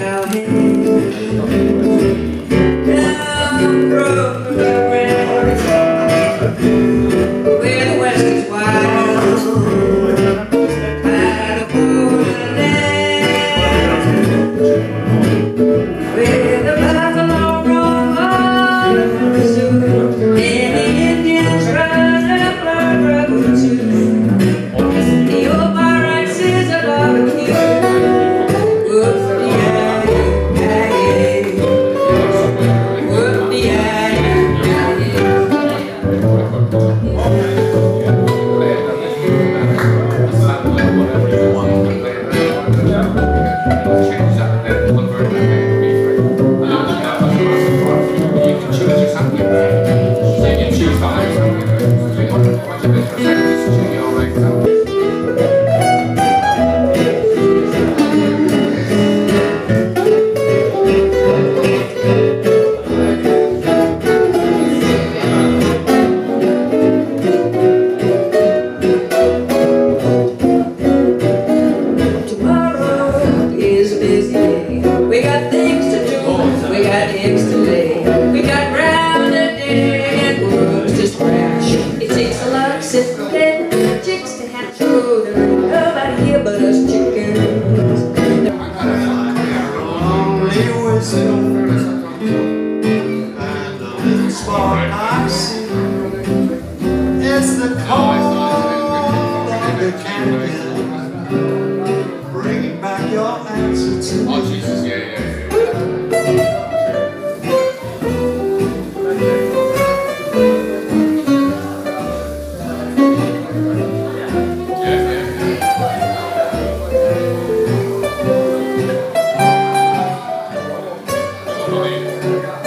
without him. I'm broke Okay. yesterday. We got round a day and words to scratch. It takes a lot of sifting chicks to hatch. Oh, there ain't nobody here but us chickens. Lonely whistle and the little spark I see is the call of the candle. Bring back your answer to me. Amen.